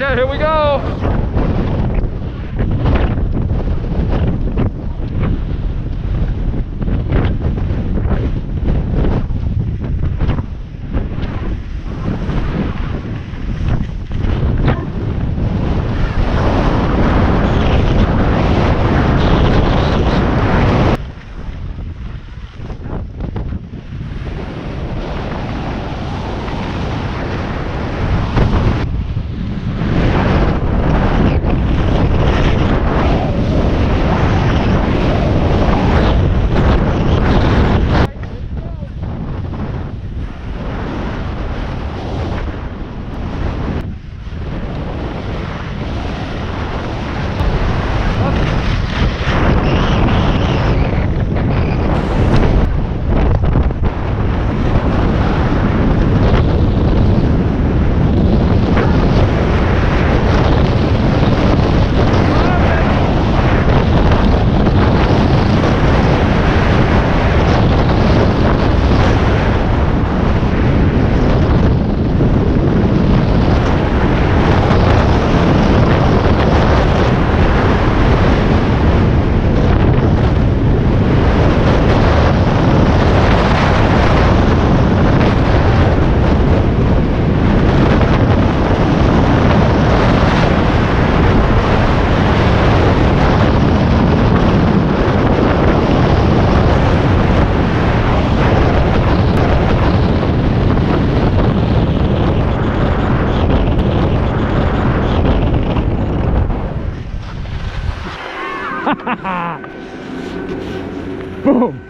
Okay, here we go. Boom!